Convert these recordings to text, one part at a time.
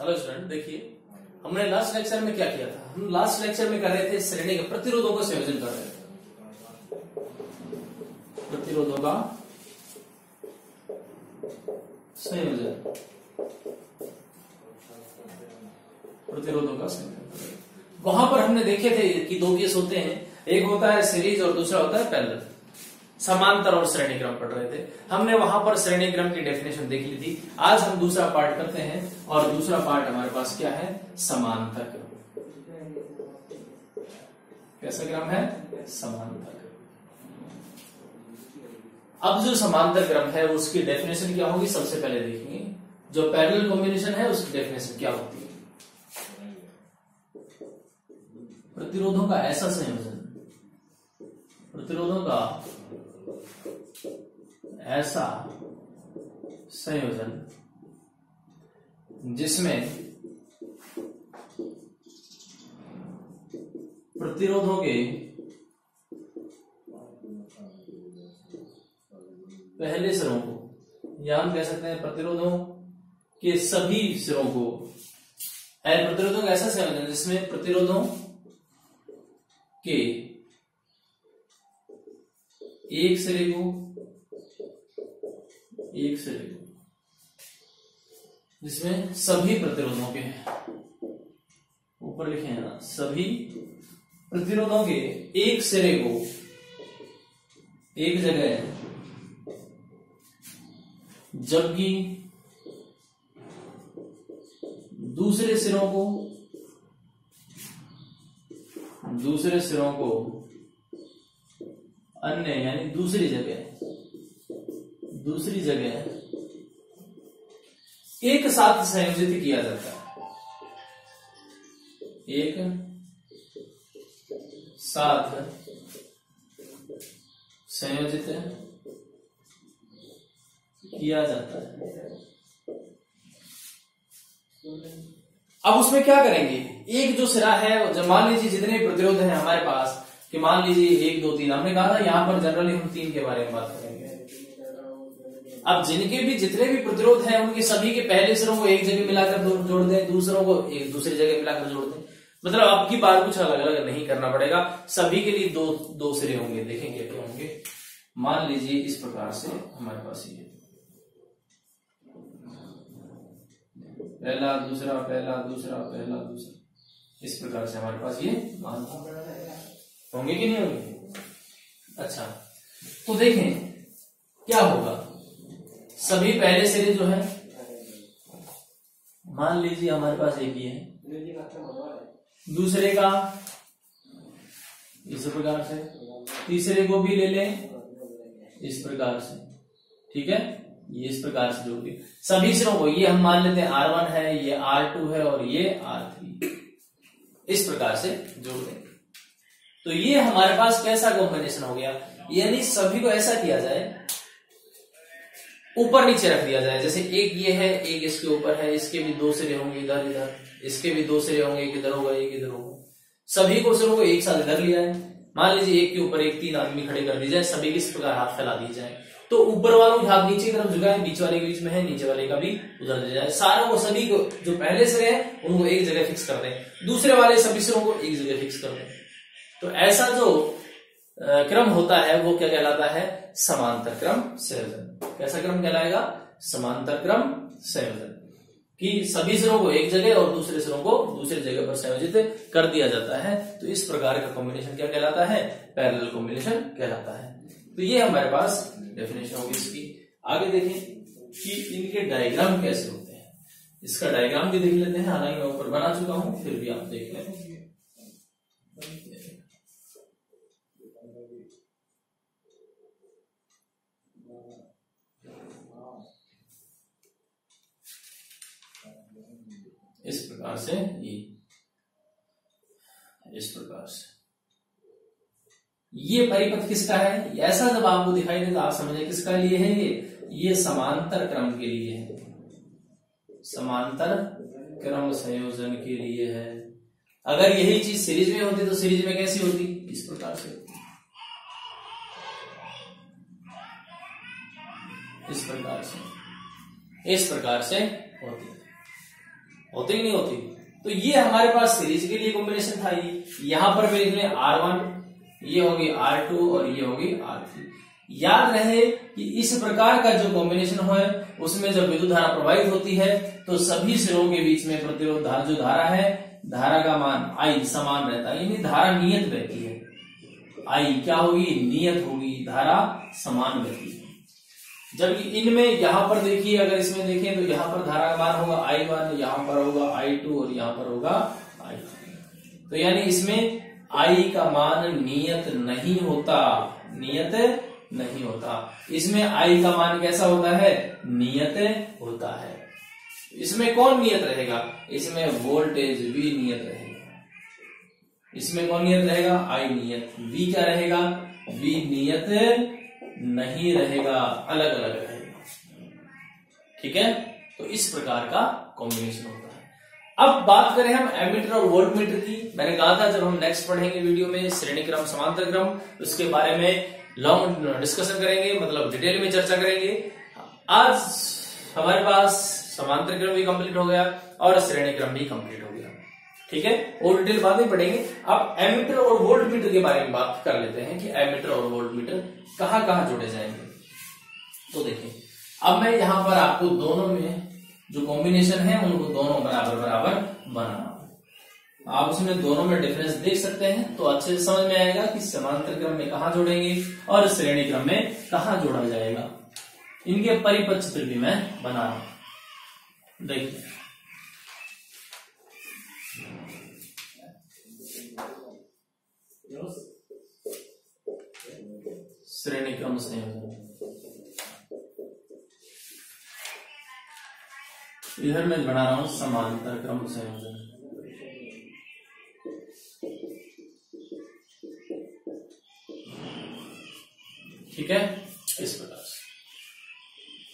Hello student देखिए, हमने last lecture में क्या किया था? हम लास्ट लेक्चर में कर रहे थे श्रेणी के प्रतिरोधों का संयोजन कर रहे थे। प्रतिरोधों का संयोजन। प्रतिरोधों का संयोजन। वहाँ पर हमने देखे थे कि दो केस होते हैं। एक होता है सीरीज़ और दूसरा होता है पैरेलल समांतर और श्रेणी क्रम पढ़ रहे थे। हमने वहाँ पर श्रेणी क्रम की डेफिनेशन देख ली थी। आज हम दूसरा पार्ट करते हैं और दूसरा पार्ट हमारे पास क्या है? समांतर। क्रम कैसा क्रम है? समांतर। क्रम अब जो समांतर क्रम है, उसकी डेफिनेशन क्या होगी? सबसे पहले देखेंगे जो पैरेलल कॉम्बिनेशन है, उसकी डेफिनेशन क्या होती है? प्रतिरोधों का ऐसा संयोजन। प्रतिरोधों का ऐसा संयोजन जिसमें प्रतिरोधों के पहले सिरों को, या हम कह सकते हैं प्रतिरोधों के सभी सिरों को प्रतिरोधों का ऐसा संयोजन जिसमें प्रतिरोधों के एक सिरे को एक सिरे को जिसमें सभी प्रतिरोधों के ऊपर लिखे हैं ना, सभी प्रतिरोधों के एक सिरे को एक जगह जबकि दूसरे सिरों को, दूसरे सिरों को अन्य, यानी दूसरी जगह दूसरी जगह एक साथ संयोजित किया जाता है। एक साथ संयोजित किया जाता है। अब उसमें क्या करेंगे? एक जो सिरा है मान लीजिए जितने प्रतिरोध है हमारे पास, कि मान लीजिए एक, दो, तीन, हमने कहा था यहाँ पर जनरली हम तीन के बारे में बात करेंगे। अब जिनके भी जितने भी प्रतिरोध हैं, उनके सभी के पहले सिरों को एक जगह मिलाकर जोड़ दें, दूसरों को एक दूसरी जगह मिलाकर जोड़ दें। मतलब अब की बार कुछ अलग अलग नहीं करना पड़ेगा। सभी के लिए दो दो सिरे होंगे, देखेंगे क्या होंगे। मान लीजिए इस प्रकार से हमारे पास ये। पहला, दूसरा पहला दूसरा पहला, दूसरा। इस प्रकार से हमारे पास ये मान होंगे कि नहीं होंगे? अच्छा तो देखें, क्या होगा? सभी पहले सिरे जो है, मान लीजिए हमारे पास एक ही है। दूसरे का, इस प्रकार से। तीसरे को भी ले लें, इस प्रकार से। ठीक है? ये इस प्रकार से जोड़ दिए सभी सिरों को, ये हम मान लेते हैं आर वन है, ये आर टू है और ये आर थ्री इस प्रकार से जोड़ देंगे तो ये हमारे पास कैसा कॉम्बिनेशन हो गया? यानी सभी को ऐसा किया जाए ऊपर नीचे रख दिया जाए। जैसे एक ये है, एक इसके ऊपर है, इसके भी दो सिरे होंगे इधर इधर। इसके भी दो सिरे होंगे, एक इधर होगा, एक इधर होगा। सभी को सिरों को एक साथ कर लिया है। मान लीजिए एक के ऊपर एक तीन आदमी खड़े कर दिए जाए, सभी किस प्रकार हाथ फैला दिए जाए। तो ऊपर वालों के हाथ नीचे की तरफ़ झुकाए, बीच वाले के बीच में है, नीचे वाले का भी उधर दिया जाए। सारों को सभी को, जो पहले सिरे हैं, उनको एक जगह फिक्स कर दें। दूसरे वाले सभी सिरों को एक जगह फिक्स कर दें। तो ऐसा जो क्रम होता है, वो क्या कहलाता है? समांतर क्रम, संयोजन। कैसा क्रम कहलाएगा? समांतर क्रम, संयोजन। कि सभी सिरों को एक जगह और दूसरे सिरों को दूसरे जगह पर संयोजित कर दिया जाता है तो इस प्रकार का कॉम्बिनेशन क्या कहलाता है? पैरेलल कॉम्बिनेशन कहलाता है। तो ये हमारे पास डेफिनेशन होगी इसकी। आगे देखें कि इनके डायग्राम कैसे होते हैं। इसका डायग्राम भी देख लेते हैं, हालाँकि मैं ऊपर बना चुका हूँ, फिर भी आप देख लें इस प्रकार से ये, इस प्रकार से। ये परिपथ किसका है? ऐसा जब आपको दिखाई दे तो आप समझे किसका लिए है ये? ये समांतर क्रम के लिए है। समांतर क्रम संयोजन के लिए है। अगर यही चीज़ सीरीज़ में होती तो सीरीज़ में कैसी होती? इस प्रकार से। इस प्रकार से। इस प्रकार से होती। होती ही नहीं होती? तो ये हमारे पास सीरीज़ के लिए कॉम्बिनेशन था, ये यहाँ पर भी इसमें आर वन ये होगी आर टू और ये होगी आर थ्री याद रहे कि इस प्रकार का जो कॉम्बिनेशन है, उसमें जब विद्युत धारा प्रवाहित होती है तो सभी सिरों के बीच में प्रतिरोध धारा, जो धारा है, धारा का मान आई समान रहता है, यानी धारा नियत रहती है। आई क्या होगी? नियत होगी, धारा समान रहती है। जबकि इनमें यहाँ पर देखिए, अगर इसमें देखें तो यहाँ पर धारा का मान होगा आई वन यहाँ पर होगा आई टू और यहाँ पर होगा आई तो यानी इसमें आई का मान नियत नहीं होता, नियत नहीं होता। इसमें आई का मान कैसा होता है? नियत होता है। इसमें कौन नियत रहेगा? इसमें वोल्टेज भी नियत रहेगा। इसमें कौन नियत रहेगा? आई नियत। वी क्या रहेगा? वी नियत नहीं रहेगा अलग अलग रहेगा। ठीक है? तो इस प्रकार का कॉम्बिनेशन होता है। अब बात करें हम एमीटर और वोल्ट मीटर की। मैंने कहा था, जब हम नेक्स्ट पढ़ेंगे वीडियो में श्रेणी क्रम समांतर क्रम उसके बारे में लॉन्ग डिस्कशन करेंगे मतलब डिटेल में चर्चा करेंगे। आज हमारे पास समांतर क्रम भी कंप्लीट हो गया और श्रेणी क्रम भी कंप्लीट ठीक है? और डिटेल बाद में पढ़ेंगे। अब एमीटर और वोल्ट मीटर के बारे में बात कर लेते हैं कि एमीटर और वोल्ट मीटर कहाँ कहाँ जोड़े जाएँगे। तो देखिए, अब मैं यहाँ पर आपको दोनों में जो कॉम्बिनेशन है, उनको दोनों बराबर बराबर बनाना आप उसमें दोनों में डिफरेंस देख सकते हैं तो अच्छे से समझ में आएगा कि समांतर क्रम में कहा जोड़ेंगे और श्रेणी क्रम में कहा जोड़ा जाएगा। इनके परिपथ चित्र भी मैं बना रहा हूँ। देखिए श्रेणी क्रम संयोजन इधर मैं बना रहा हूँ समांतर क्रम संयोजन ठीक है? इस प्रकार से।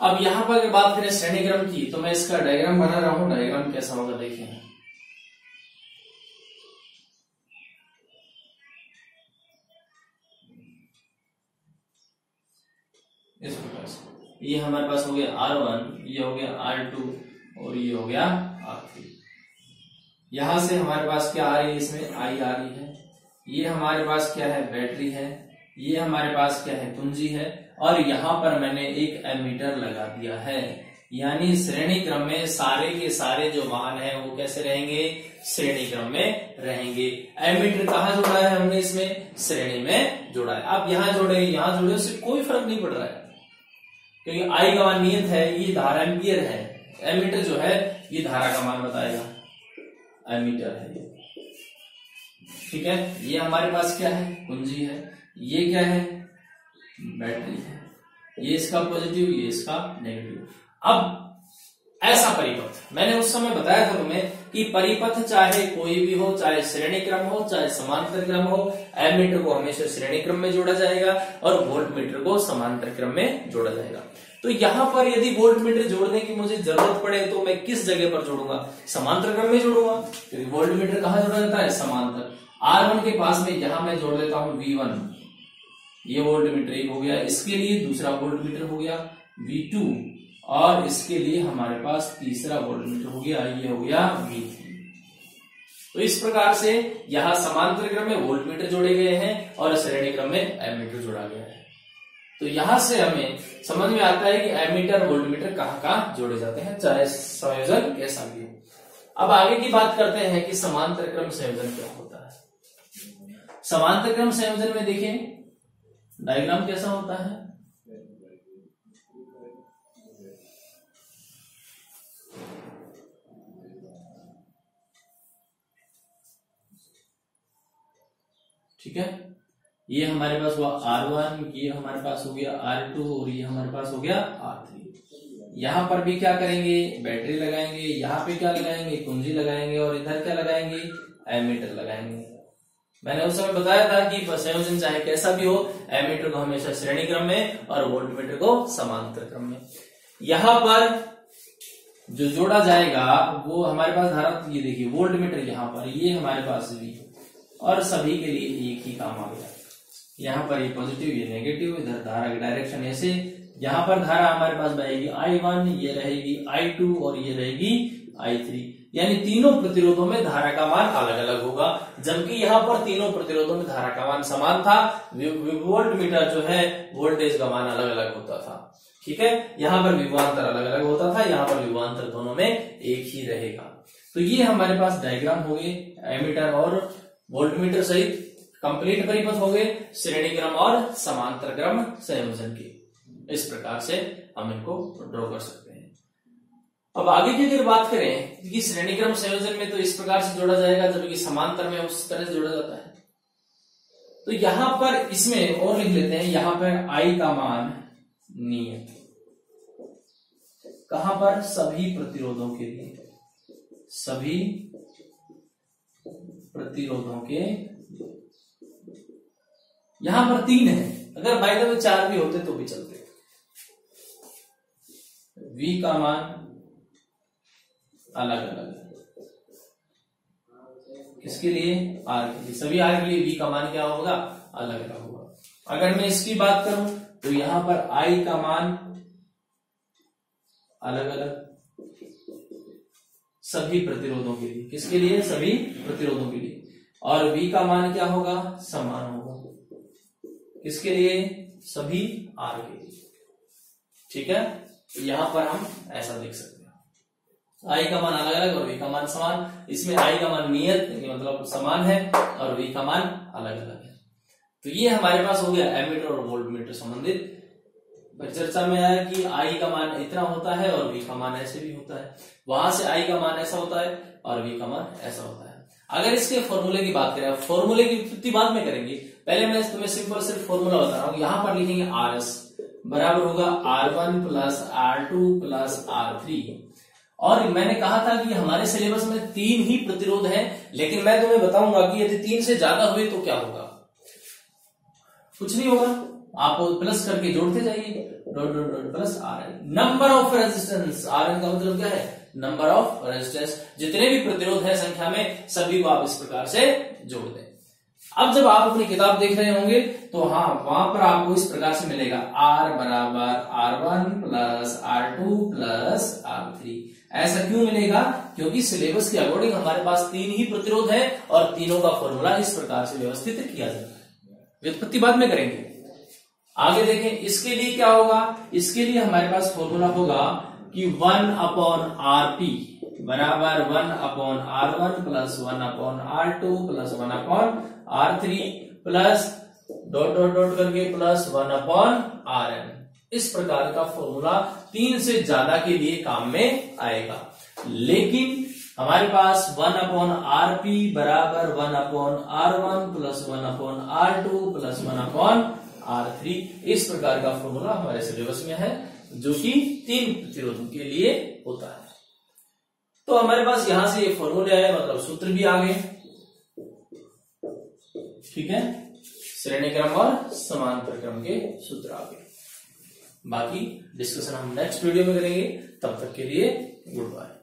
अब यहाँ पर बात करें श्रेणी क्रम की तो मैं इसका डायग्राम बना रहा हूँ। डायग्राम कैसा होगा देखिए इस प्रकार से ये हमारे पास हो गया आर वन ये हो गया आर टू और ये हो गया आर थ्री यहाँ से हमारे पास क्या आ रही है इसमें? आई आ रही है। ये हमारे पास क्या है? बैटरी है। ये हमारे पास क्या है? कुंजी है। और यहाँ पर मैंने एक एमीटर लगा दिया है। यानी श्रेणी क्रम में सारे के सारे जो वाहन है, वो कैसे रहेंगे? श्रेणी क्रम में रहेंगे। एमीटर कहा जोड़ा है हमने इसमें? श्रेणी में जोड़ा है। आप यहाँ जोड़े यहाँ जोड़े, उससे कोई फ़र्क नहीं पड़ रहा है। क्योंकि आई का मान नियत है ये धारा एम्पियर है। एमीटर जो है ये धारा का मान बताएगा। एमीटर है ठीक है? ये हमारे पास क्या है? कुंजी है। ये क्या है? बैटरी है। ये इसका पॉजिटिव ये इसका नेगेटिव अब ऐसा परिपथ मैंने उस समय बताया था तुम्हें कि परिपथ चाहे कोई भी हो, चाहे श्रेणी क्रम हो, चाहे समांतर क्रम हो एमीटर को हमेशा श्रेणी क्रम में जोड़ा जाएगा और वोल्ट मीटर को समांतर क्रम में जोड़ा जाएगा। तो यहाँ पर यदि वोल्ट मीटर जोड़ने की मुझे ज़रूरत पड़े तो मैं किस जगह पर जोड़ूँगा? समांतर क्रम में जोड़ूँगा? क्योंकि वोल्ट मीटर कहाँ जोड़ा जाता है? समांतर। आर के पास में यहाँ मैं जोड़ लेता हूँ वी ये वोल्ट मीटर एक हो गया। इसके लिए दूसरा वोल्ट मीटर हो गया वी और इसके लिए हमारे पास तीसरा वोल्टमीटर हो गया, ये हो गया वी तो इस प्रकार से यहाँ समांतर क्रम में वोल्टमीटर जोड़े गए हैं और श्रेणी क्रम में एमीटर जोड़ा गया है। तो यहाँ से हमें समझ में आता है कि एमीटर, वोल्टमीटर कहाँ कहाँ जोड़े जाते हैं, चाहे संयोजन कैसा भी हो। अब आगे की बात करते हैं कि समांतर क्रम संयोजन क्या होता है। समांतर क्रम संयोजन में देखें डायग्राम कैसा होता है? ठीक है? ये हमारे पास हुआ आर वन ये हमारे पास हो गया आर टू और ये हमारे पास हो गया आर थ्री यहाँ पर भी क्या करेंगे? बैटरी लगाएँगे। यहाँ पे क्या लगाएँगे? कुंजी लगाएँगे और इधर क्या लगाएँगे? एमीटर लगाएँगे। मैंने उस समय बताया था कि संयोजन चाहे कैसा भी हो एमीटर को हमेशा श्रेणी क्रम में और वोल्ट मीटर को समांतर क्रम में। यहाँ पर जो जोड़ा जाएगा, वो हमारे पास धारा, ये देखिए वोल्ट मीटर यहाँ पर, ये हमारे पास भी और सभी के लिए एक ही काम आ गया। यहाँ पर ये पॉजिटिव ये नेगेटिव इधर धारा की डायरेक्शन ऐसे। यहाँ पर धारा हमारे पास बहेगी आई वन ये रहेगी आई टू और ये रहेगी आई थ्री यानी तीनों प्रतिरोधों में धारा का मान अलग अलग होगा। जबकि यहाँ पर तीनों प्रतिरोधों में धारा का मान समान था। वोल्ट मीटर जो है, वोल्टेज का मान अलग अलग होता था। ठीक है? यहाँ पर विभवांतर अलग अलग होता था। यहाँ पर विभवांतर दोनों में एक ही रहेगा। तो ये हमारे पास डायग्राम हो गए एमीटर और वोल्टमीटर सहित कंप्लीट परिपथ हो गए श्रेणी क्रम और समांतर क्रम संयोजन के। इस प्रकार से हम इनको ड्रॉ कर सकते हैं। अब आगे की अगर बात करें कि श्रेणी क्रम संयोजन में तो इस प्रकार से जोड़ा जाएगा, जबकि समांतर में उस तरह से जोड़ा जाता है। तो यहाँ पर इसमें और लिख लेते हैं, यहाँ पर आई का मान नियत। कहाँ पर? सभी प्रतिरोधों के लिए। सभी प्रतिरोधों के। यहाँ पर तीन है। अगर बाइक में चार भी होते तो भी चलते। वी का मान अलग अलग किसके लिए? आर के लिए। सभी आर के लिए वी का मान क्या होगा? अलग अलग होगा। अगर मैं इसकी बात करूँ तो यहाँ पर आई का मान अलग अलग सभी प्रतिरोधों के लिए। किसके लिए? सभी प्रतिरोधों के लिए। और वी का मान क्या होगा? समान होगा। किसके लिए? सभी आर के लिए। ठीक है? यहाँ पर हम ऐसा देख सकते हैं। आई का मान अलग अलग और वी का मान समान। इसमें आई का मान नियत मतलब समान है, और वी का मान अलग अलग है। तो ये हमारे पास हो गया एमीटर और वोल्ट मीटर संबंधित। चर्चा में आया कि आई का मान इतना होता है और वी का मान ऐसे भी होता है। वहाँ से आई का मान ऐसा होता है और वी का मान ऐसा होता है। अगर इसके फॉर्मूले की बात करें फॉर्मूले की उत्पत्ति बाद में करेंगे। पहले मैं तुम्हें सिंपल सिर्फ़ फॉर्मूला बता रहा हूँ। यहाँ पर लिखेंगे आर एस बराबर होगा R one plus R two plus R three. और मैंने कहा था कि हमारे सिलेबस में तीन ही प्रतिरोध है, लेकिन मैं तुम्हें बताऊँगा कि यदि तीन से ज़्यादा हुए तो क्या होगा? कुछ नहीं होगा। आप प्लस करके जोड़ते जाइए। Dot dot dot, plus R N. Number of resistance. R N का मतलब क्या है? Number of resistance. जितने भी प्रतिरोध है संख्या में, सभी को आप इस प्रकार से जोड़ दें। अब जब आप अपनी किताब देख रहे होंगे तो हाँ वहाँ पर आपको इस प्रकार से मिलेगा। आर बराबर R one plus R two plus R three. ऐसा क्यों मिलेगा? क्योंकि सिलेबस के अकॉर्डिंग हमारे पास तीन ही प्रतिरोध है और तीनों का फॉर्मूला इस प्रकार से व्यवस्थित किया जाता है। व्युत्पत्ति बाद में करेंगे। आगे देखें, इसके लिए क्या होगा? इसके लिए हमारे पास फॉर्मूला होगा कि वन अपॉन आर पी बराबर one upon R one plus one upon R two plus one upon R three plus dot dot dot करके plus one upon R N इस प्रकार का फॉर्मूला तीन से ज़्यादा के लिए काम में आएगा। लेकिन हमारे पास वन अपॉन आर पी बराबर one upon R one plus one upon R two plus one upon three इस प्रकार का फॉर्मूला हमारे सिलेबस में है, जो कि तीन प्रतिरोधों के लिए होता है। तो हमारे पास यहाँ से ये फॉर्मूले आए मतलब सूत्र भी आ गए। ठीक है? श्रेणी क्रम और समांतर क्रम के सूत्र आ गए। बाकी डिस्कशन हम नेक्स्ट वीडियो में करेंगे। तब तक के लिए गुड बाय